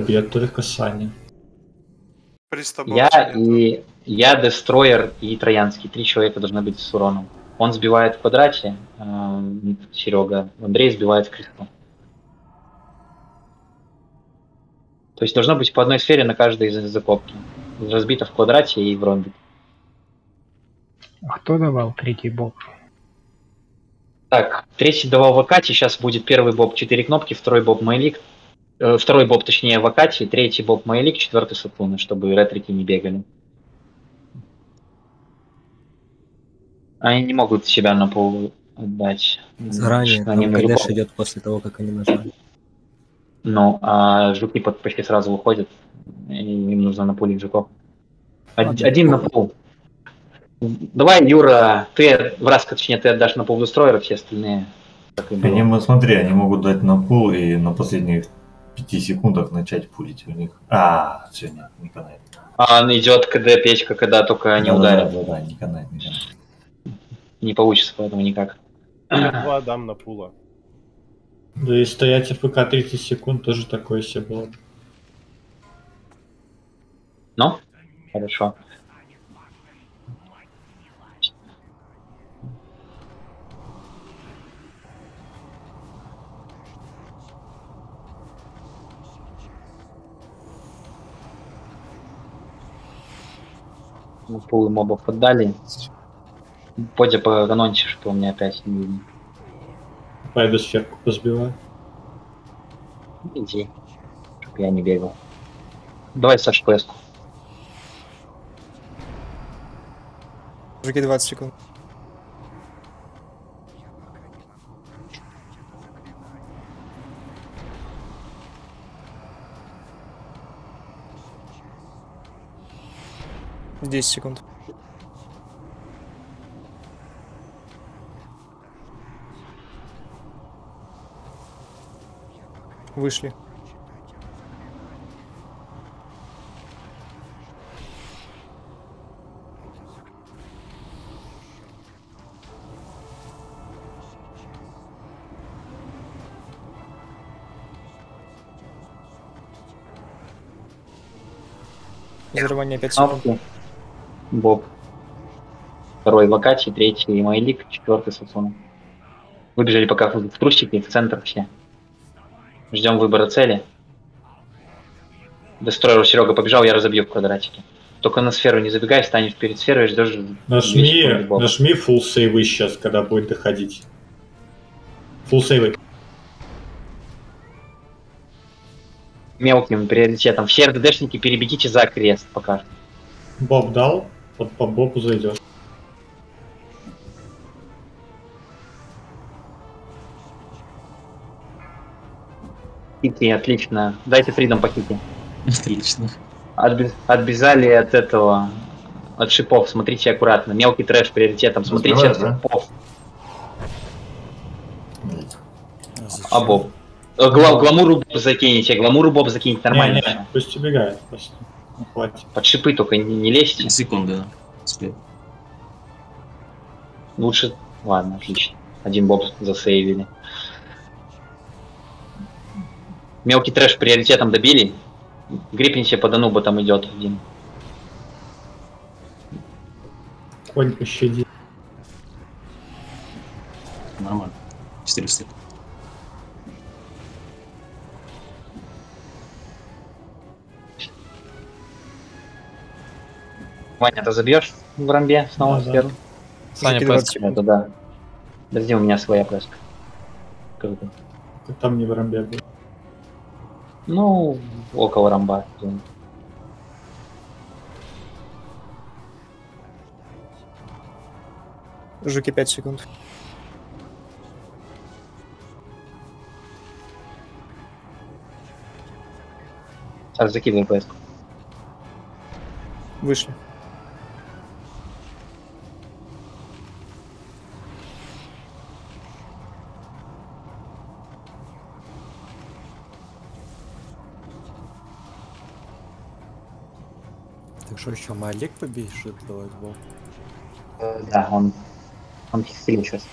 бьет только. Пристабов Я и я, Дестройер и Троянский. Три человека должны быть с уроном. Он сбивает в квадрате, эм, Серега. Андрей сбивает в кресту. То есть должно быть по одной сфере на каждой из закопки. Разбито в квадрате и в ромбе. А кто давал третий боб? Так, третий давал Вакати, сейчас будет первый боб 4 кнопки, второй боб Майлик, второй боб, точнее, Вакати, третий боб Майлик, четвертый Сатуны, чтобы ретрики не бегали. Они не могут себя на пол отдать. Заранее, Они там на кадеш жуков. идет после того, как они нажали. Ну, а жуки почти сразу выходят, и им нужно напулить жуков. Од-. Один на пул. Давай, Юра, ты, в раз, точнее, ты отдашь на пол дестройера, все остальные. Они, смотри, они могут дать на пул и на последних пяти секундах начать пулить у них. А, все, нет, не канает. А он идет КД печка, когда только они Да, ударят. Да, да, да, не канает, не канает. Не получится, поэтому никак. Я два дам на пула. Да и стоять АФК 30 секунд тоже такое себе было. Ну, хорошо. Мы пулы мобов отдали. Подя по канонте, что у меня опять не видно. Пойду сферку позбиваю. Иди, чтоб я не бегал. Давай Саш Песку. Жуки 20 секунд. Десять секунд. Вышли. Взрывание 5 секунд. Боб. Второй Вакати, третий Майлик, четвертый Сатуна. Выбежали пока в трусики, в центр все. Ждем выбора цели. Дестройер Серега побежал, я разобью в квадратике. Только на сферу не забегай, встанешь перед сферой и ждешь. Нажми, нажми full сейвы сейчас, когда будет доходить. Full сейвы. Мелким приоритетом. Все РДДшники перебегите за крест пока. Боб дал, вот по бобу зайдешь. Кики, отлично. Дайте фридом по кики. Отлично. Отби- Отбежали от этого, от шипов. Смотрите аккуратно. Мелкий трэш приоритетом. Смотрите от шипов. Нет. А Боб? Гла- гламуру Боб закинете, гламуру Боб закинете нормально. Не, не, пусть убегает просто. Хватит. Под шипы только не, не лезьте. Три секунды, да. Успел. Лучше. Ладно, отлично. Один Боб засейвили. Мелкий трэш приоритетом добили. Гриппинсе по Данубу там идет один. Конь пощади. Нормально. 400. Ваня, ты забьешь в рамбе снова Да, да. сферу? Саня, Жуки песка. 20 секунд, да. Подожди, у меня своя песка. Круто. Ты Там не в рамбе был. Ну, около рамба. Жуки 5 секунд. Сейчас закидывай песку. Вышли. Что еще Малик побежит делать бог? Э, Да, он, он хистрил сейчас.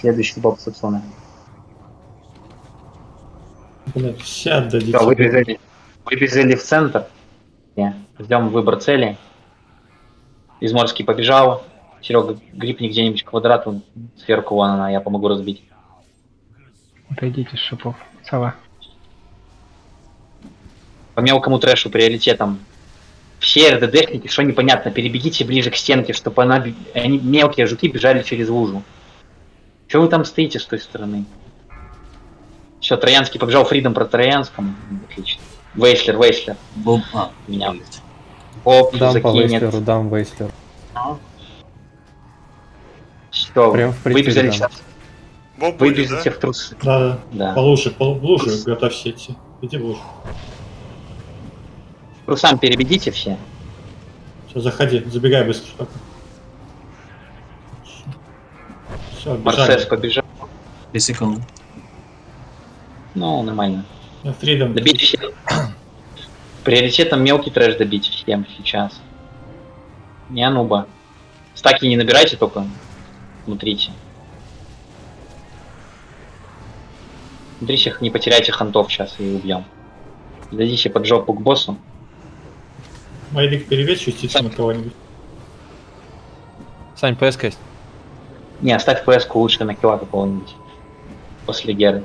Следующий боб Сапсона. Все отдадите. Все, выбежали. Выбежали в центр. Не, Ждем выбор цели. Изморский побежал. Серега, грипни где-нибудь квадрат, вон, сверху вон она, я помогу разбить. Отойдите с шипов. Сова. По мелкому трэшу приоритетом. Все РДДшники, что непонятно, перебегите ближе к стенке, чтобы она, они, мелкие жуки бежали через лужу. Че вы там стоите с той стороны? Все, Троянский побежал Фридом про Троянском. Отлично. Вейслер, Вейслер. Боб, а, Меня. Оп, Дам по закинет. Вейслеру, дам Вейслеру. Все, Прям в выбежали сейчас. Боб будет, Выбежите да? в трусы. Да, да. Да. По луже, по в луже, готовь идти. Иди в лужу. К трусам перебегите все. Все, заходи, забегай быстро. только. Все, Марсес побежал. Три секунды. Ну, нормально. Фридом. Добить всех. Приоритетом мелкий трэш добить всем сейчас. Не ануба. Стаки не набирайте только. Смотрите. Смотрите, не потеряйте хантов сейчас и убьем. Дадите под жопу к боссу. Майдик, перевесь частицу на кого-нибудь. Сань, ПСК есть. Не, оставь ps лучше на килла какого-нибудь. После Геры.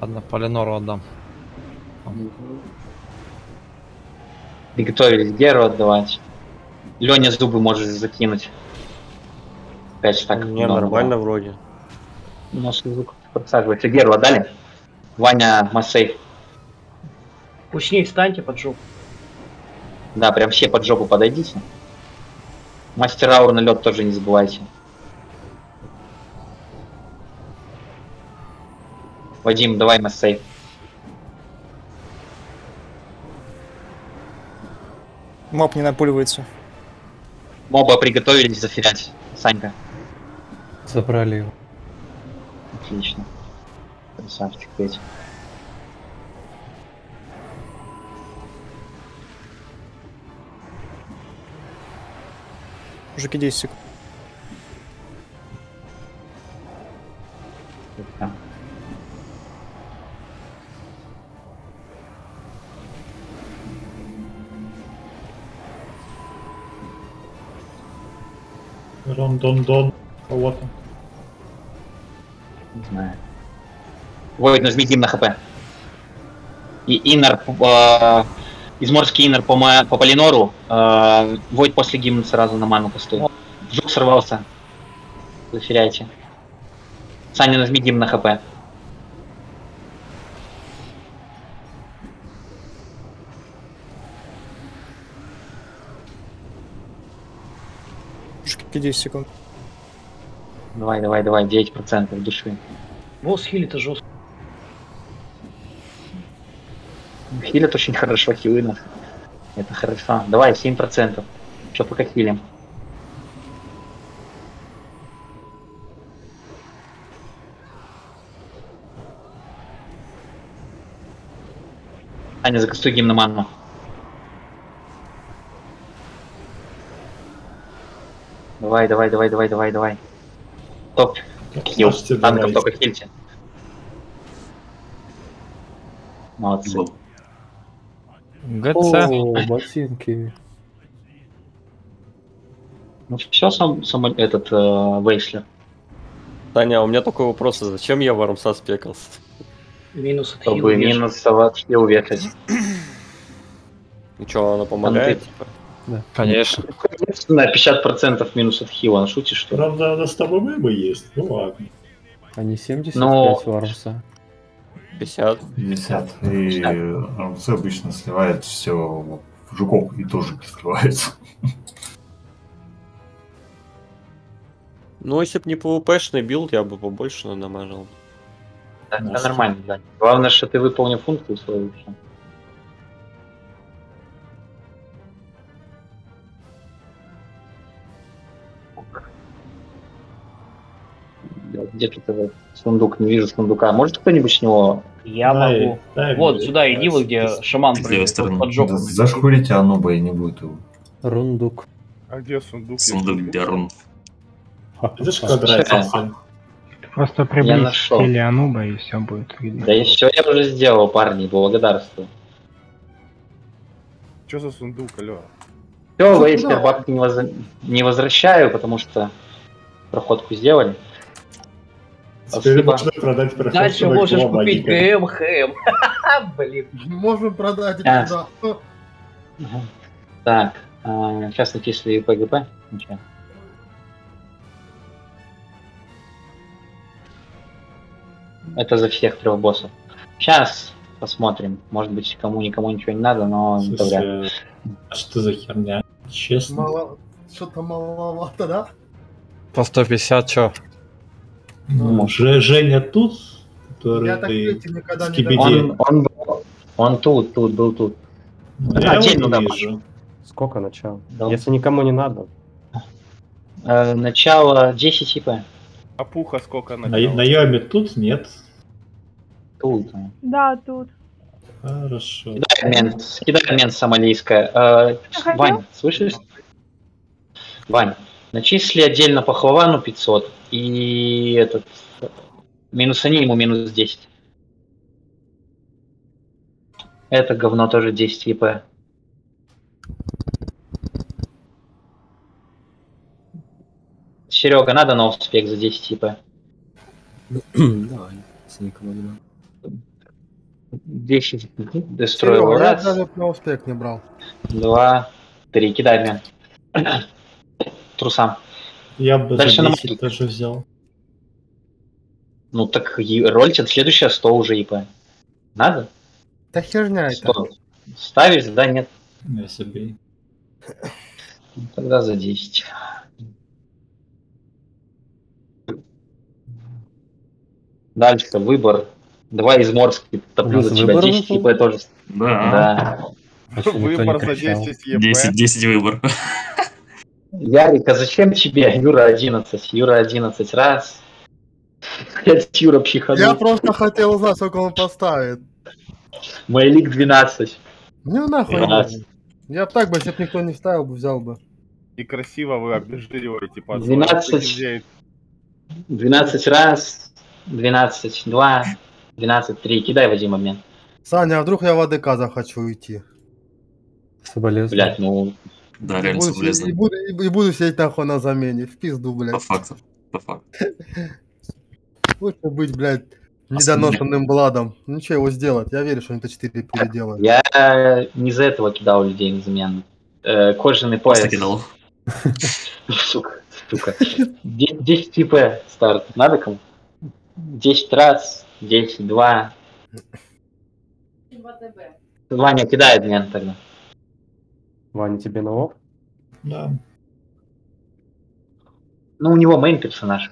Ладно, Полинору отдам. Приготовились Геру отдавать. Леня зубы можешь закинуть. Опять так. Не, нормально вроде. У нас звук подсаживается. Геру отдали? Ваня Массейв. Пучней встаньте под жопу. Да, прям все под жопу подойдите. Мастер аур на лед тоже не забывайте. Вадим, давай Массейв. Моб не напуливается. Моба приготовились заферять. Санька. Забрали его. Отлично. Красавчик, Петя. Мужики 10 секунд. Да. Рон-дон-дон. Кого-то. Не знаю. Войд, нажми гимн на хп. И Иннер, э, изморский Иннер по, ма- по Полинору. Э, Войд после гимна сразу на ману пустую. Жук сорвался. Заферяйте. Саня, нажми гимн на хп. Мужики 10 секунд. Давай, давай, давай, 9% души. Босс хилит жестко. Хилят очень хорошо, хилы нас. Это хорошо. Давай, 7%. Че пока хилим? Аня, закастуй гимн на манну. Давай, давай, давай, давай, давай, давай. Топ. Хил. Танком только хильте. Молодцы. Боб. ГЦ. О, ботинки. Ну все, сам, сам этот э, Вейслер. Таня, у меня такой вопрос, а зачем я Вармса спекался? Минус от Чтобы минусовать хил вешать. И что, она помогает? типа? Конечно. На 50% минус от хила, ну шутишь что ли? Правда, она с тобой мемы есть. Ну ладно. А не 75 Но- вармса. 50. 50. И РМЦ обычно сливает все в жуков и тоже сливается. Ну, если бы не PvP-шный билд, я бы побольше намажал. Да, всё нормально, да. Главное, что ты выполнил функцию свою. Где тут этот сундук? Не вижу сундука. Может кто-нибудь с него? Я Дай- могу. дай Вот, мне. сюда иди, вот где шаман прыгает. Да Зашхурите Ануба и не будет его. Рундук. А где сундук? Сундук для рун. Ж квадратик. Просто приблизь Ануба и все будет видно. Да и все я уже сделал, парни, благодарствую. Что за сундук, алло? Все, Вейстер, бабки не, воз- не возвращаю, потому что проходку сделали. Теперь Спасибо. можно продать проход Дальше можешь купить. ГМ, ХМ. Блин. Можем продать А. Ага. Так, а, сейчас начислю ПГП. Ничего. Это за всех трех боссов. Сейчас посмотрим. Может быть, кому никому ничего не надо, но это вряд ли. Слушай, а что за херня? Честно? Мало... Что-то маловато, да? По 150 чё? Ну, Ж- Женя тут, Я так который... эти никогда не Скибиди. давал. Он, он, был- он тут, тут, был тут. Я его Отдельно не добавлю. вижу. Сколько начал? Да. Если никому не надо. Э, начало 10 ИП. А пуха сколько На, начал? на Йоме тут нет. Тут. Да, тут. Хорошо. Кидай обмен, кидай обмен сомалийская. Э? Вань, слышишь? Вань, начисли отдельно по Хловану 500 и этот минус они ему минус 10. Это говно тоже 10 ИП. Серега, надо на успех за 10 ИП. Давай, если никому не надо. 10 дестроил Серега, я раз, даже на успех не брал. два, три. Кидай обмен. Трусам. Я бы Дальше за на 10 тоже взял. Ну так и ролите, следующая 100 уже ИП. Надо? Да херня это. 100. Ставишь, да, нет? Я себе. Ну, Тогда за 10. Дальше выбор. Два из морских. Топлю за тебя выбор 10 выпал? ИП тоже. Да. Да. Выбор за кричал? 10 ЕП. 10, 10 выбор. Ярик, а зачем тебе Юра 11? Юра 11 раз. Блядь, Юра Я психанул. просто хотел узнать, сколько он поставит. Майлик 12. Ну нахуй. 12. Я б так бы, если б никто не ставил бы, взял бы. И красиво вы обезжириваете под 12. 12 раз. 12, 2, 12, 3. Кидай, Вадим, обмен. Саня, а вдруг я в АДК захочу уйти? Соболезную. Блять, ну... Да, И реально буду, и, буду, и буду сидеть нахуй на замене. В пизду, блядь. По факту. По факту. Лучше быть, блядь, недоношенным Бладом. Ну что его сделать? Я верю, что они Т4 переделают. Я не из-за этого кидал людей на замену. Э, кожаный пояс. Просто кидал. Сука, сука. 10 10 ИП старт. Надо кому? 10 раз, 10, 2. Ваня, кидай обмен тогда. Ваня, тебе на оф? Да. Ну, у него мейн персонаж.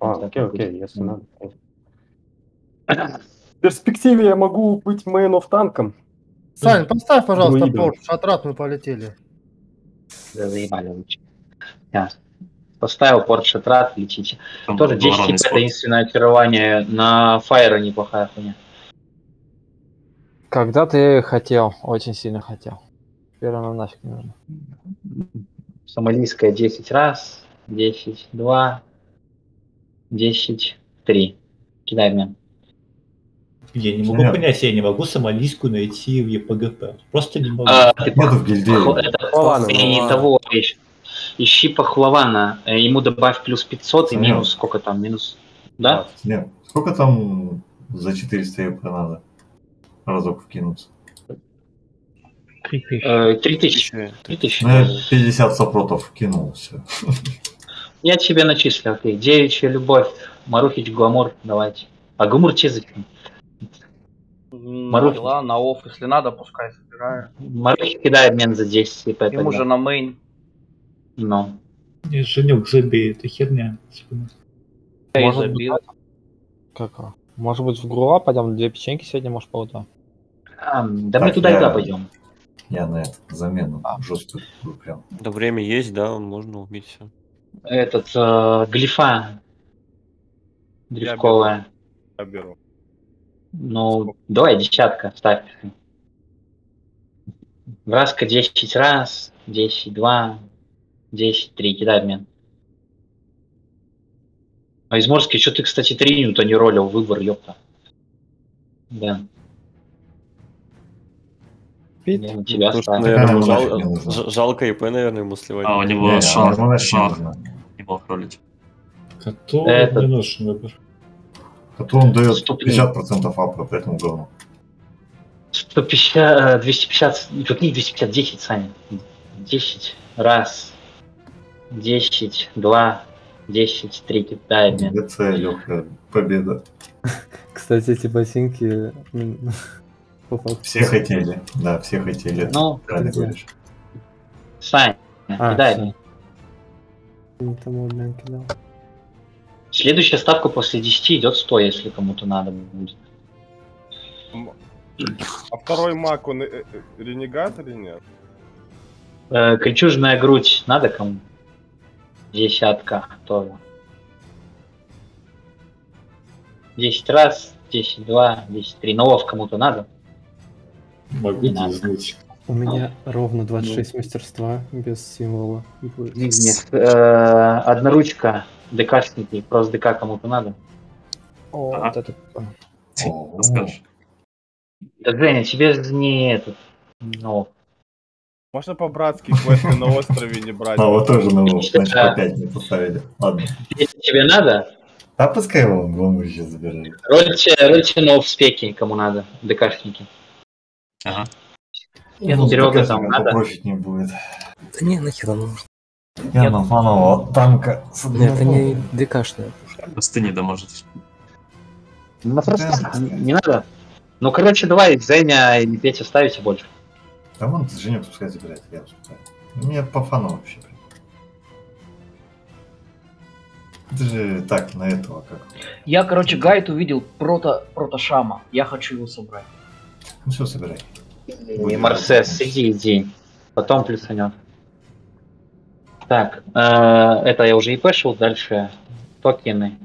А, окей, окей, если надо. В перспективе я могу быть мейнов танком. Сань, поставь, пожалуйста, порт. Шатрат, мы полетели. Да заебали лучше. Я Поставил порт шатрат, летите. Там Тоже был 10 равный ИП спорт. таинственное очарование. На фаера неплохая хуйня. Когда-то я её хотел, очень сильно хотел. Теперь она нафиг не нужна. Сомалийская 10 раз, 10, 2, 10, 3. Кидай мне. Я не могу Нет. понять, я не могу сомалийскую найти в ЕПГП. Просто не могу. А, ты Нету в гильдии. это Пахлавана. ты не того ищ- Ищи пахлавана. Э, Ему добавь плюс 500 и Нет. минус сколько там? Минус... Да? Нет. Сколько там за 400 ЕП надо? Разок вкинуться. 3000. Э, 3000. 3000. Ну, я 50 сопротов вкинул, все. Я тебе начислю, окей. Девичья любовь. Марухич, гламур, давайте. А гламур че зачем? Маруф. Дела на офф, если надо, пускай собираю. Марухич кидай обмен за 10 ИП Ему тогда. же на мейн. Ну. И Женек забей, это херня. Я и Может забил. быть, как? Может быть в Груа пойдем, две печеньки сегодня, может, по А, да мы Так, туда и я- туда пойдем. Я на это замену жесткую такую прям. Да время есть, да, можно убить все. Этот, э, глифа. Древковая. Я беру. Ну, давай десятка, ставь. Раска 10 раз, 10, 2, 10, 3, кидай обмен. А Изморский, что ты, кстати, триню-то не ролил, выбор, ёпта. Да. Я на тебя Потому что, ставлю. наверное, ему нафиг жал- не нужно. ж- жалко ИП, наверное, ему сливать. А, у него Не, шах. ему нафиг не. Не мог ролить. Который Это- не нужен выбор. Который он дает Ступни. 50% апа по этому говну. 150, э, 250, какие 250, 10, Саня. 10, раз, 10, два, 10, три, дай мне. ДЦ легкая победа. Кстати, эти ботинки... по факту- Все хотели. Да, все хотели. Ну, Правильно говоришь. Сань, А, дай. Не тому одна кидал. Следующая ставка после 10 идет 100, если кому-то надо будет. А второй маг, он э, э, ренегат или нет? Э, Кольчужная грудь надо кому? Десятка тоже. 10 раз, 10, 2, 10, 3. Новов кому-то надо? Могу Не дизнуть. У меня ровно 26 мастерства без символа. будет. Нет. Э, Одноручка, ДКшники, просто ДК кому-то надо? О, вот это... О, Расскажешь. Да, Женя, тебе же не этот... Ну, Можно по-братски квесты на острове не брать? А вот тоже на лоб, значит, Да. 5 не поставили. Ладно. если тебе надо, А пускай его он сейчас забирает. рольте, рольте нов в спеки, кому надо, ДКшники. Ага. Я Ну, Серега там надо? попрофить не будет. Да не, нахер оно нужно. Я на фанового танка. с Да это не. ДКшная. Стенида может. На простак, Да. не, не надо. Ну, короче, давай Женя или Петя ставите больше. Да вон Женя пускай забирает, я уступаю. Мне по фану вообще. Это же так, на этого как. Я, короче, гайд увидел прото, протошама. Я хочу его собрать. Ну все, собирай. И Марсес, иди, иди. Потом плюсанет. Так, э, это я уже и пошел, дальше токены.